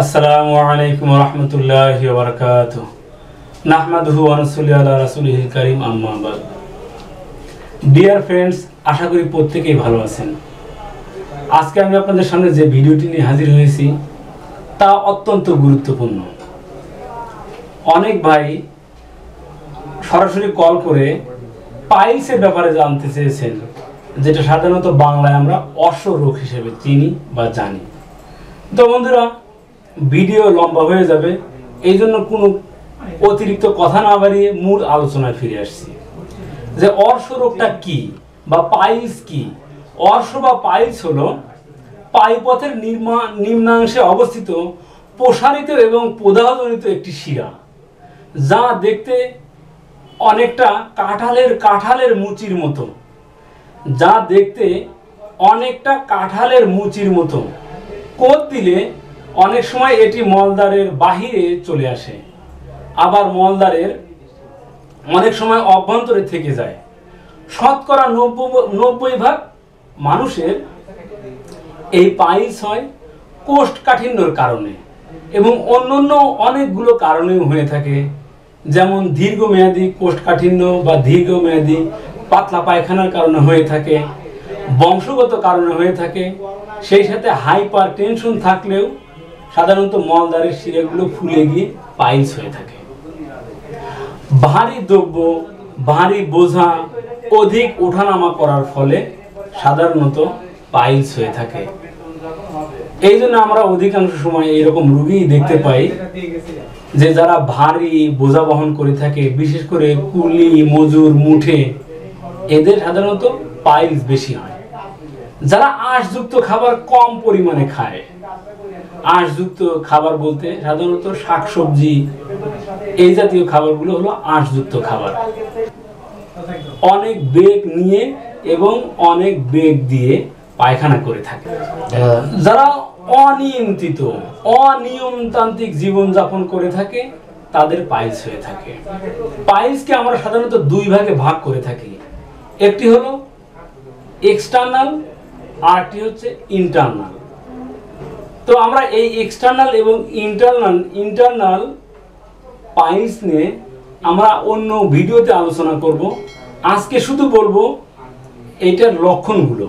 আসসালামু আলাইকুম রহমতুল্লাহ বরকাত ডিয়ার ফ্রেন্ডস আশা করি প্রত্যেকেই ভালো আছেন। আজকে আমি আপনাদের সামনে যে ভিডিওটি নিয়ে হাজির হয়েছি, তা অত্যন্ত গুরুত্বপূর্ণ। অনেক ভাই সরাসরি কল করে পাইলসের ব্যাপারে জানতে চেয়েছেন, যেটা সাধারণত বাংলায় আমরা অশ্ব রোগ হিসেবে চিনি বা জানি। তো বন্ধুরা ভিডিও লম্বা হয়ে যাবে। এই জন্য কোনো অতিরিক্ত কথা না বাড়িয়ে মূল আলোচনায় ফিরে আসছি। যে অর্শ রোগটা কি বা পাইলস কি? অর্শ বা পাইলস হলো পাইপথের নির্মা, নিম্নাংশে অবস্থিত প্রসারিত এবং প্রদাহজনিত একটি শিরা, যা দেখতে অনেকটা কাঁঠালের কাঁঠালের মুচির মতো, যা দেখতে অনেকটা কাঁঠালের মুচির মতো। কোদ দিলে অনেক সময় এটি মলদ্বারের বাহিরে চলে আসে। আবার মলদ্বারের অনেক সময় অভ্যন্তরে থেকে যায়। শতকরা নব্বই ভাগ মানুষের এই পাইলস হয় কোষ্ঠকাঠিন্যর কারণে এবং অন্যান্য অনেকগুলো কারণেও হয়ে থাকে। যেমন দীর্ঘমেয়াদী কোষ্ঠকাঠিন্য বা দীর্ঘমেয়াদী পাতলা পায়খানার কারণে হয়ে থাকে, বংশগত কারণে হয়ে থাকে। সেই সাথে হাইপার টেনশন থাকলেও সাধারণত মলদারের শিরাগুলো ফুলে গিয়ে পাইলস হয়ে থাকে। ভারী দ্রব্য, ভারী বোঝা, অধিক ওঠানামা করার ফলে সাধারণত পাইলস হয়ে থাকে। এই জন্য আমরা অধিকাংশ সময় এরকম রুগী দেখতে পাই যে যারা ভারী বোঝা বহন করে থাকে, বিশেষ করে কুলি, মজুর, মুঠে, এদের সাধারণত পাইলস বেশি হয়। যারা আঁশযুক্ত খাবার কম পরিমাণে খায়, আঁশযুক্ত খাবার বলতে সাধারণত শাকসবজি, এই জাতীয় খাবারগুলো হলো আঁশযুক্ত খাবার। অনেক বেগ নিয়ে এবং অনেক বেগ দিয়ে পায়খানা করে থাকে। যারা অনিয়ন্ত্রিত, অনিয়মতান্ত্রিক জীবনযাপন করে থাকে, তাদের পাইলস হয়ে থাকে। পাইলসকে আমরা সাধারণত দুই ভাগে ভাগ করে থাকি। একটি হলো এক্সটার্নাল আর একটি হচ্ছে ইন্টারনাল তো আমরা এই এক্সটার্নাল এবং ইন্টারনাল ইন্টারনাল পাইলস নিয়ে আমরা অন্য ভিডিওতে আলোচনা করব। আজকে শুধু বলব এইটার লক্ষণগুলো।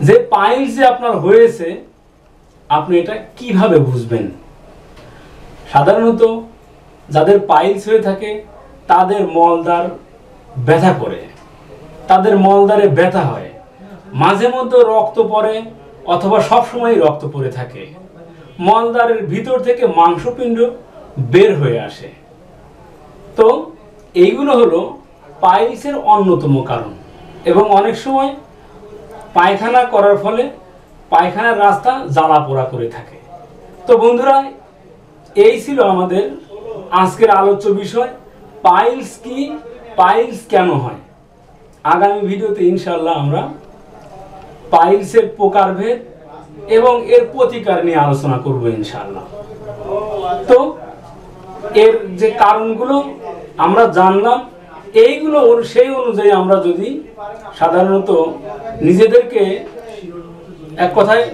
যে পাইলস যে আপনার হয়েছে, আপনি এটা কীভাবে বুঝবেন? সাধারণত যাদের পাইলস হয়ে থাকে, তাদের মলদার ব্যথা করে। তাদের মলদারে ব্যথা হয়। মাঝে মধ্যে রক্ত পড়ে অথবা সবসময় রক্ত পড়ে থাকে। মলদারের ভিতর থেকে মাংসপিণ্ড বের হয়ে আসে। তো এইগুলো হলো পাইলসের অন্যতম কারণ এবং অনেক সময় পায়খানা করার ফলে পায়খানার রাস্তা জ্বালা পোড়া করে থাকে। তো বন্ধুরা, এই ছিল আমাদের আজকের আলোচ্য বিষয়, পাইলস কি, পাইলস কেন হয়? আগামী ভিডিওতে ইনশাল্লাহ আমরা পাইলসের প্রকারভেদ এবং এর প্রতিকার নিয়ে আলোচনা করব ইনশাল্লাহ তো এর যে কারণগুলো আমরা জানলাম, এইগুলো সেই অনুযায়ী আমরা যদি সাধারণত নিজেদেরকে এক কথায়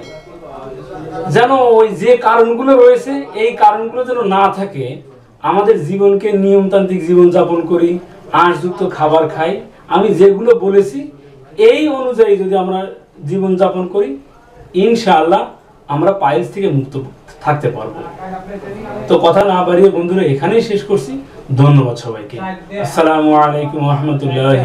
যেন ওই যে কারণগুলো রয়েছে, এই কারণগুলো যেন না থাকে, আমাদের জীবনকে নিয়মতান্ত্রিক জীবনযাপন করি আঁশযুক্ত খাবার খাই, আমি যেগুলো বলেছি, এই অনুযায়ী যদি আমরা জীবনযাপন করি, ইনশাআল্লাহ আমরা পায়েস থেকে মুক্ত থাকতে পারব। তো কথা না বাড়িয়ে বন্ধুরা এখানেই শেষ করছি। ধন্যবাদ সবাইকে। আসসালামু আলাইকুম রহমতুল্লাহ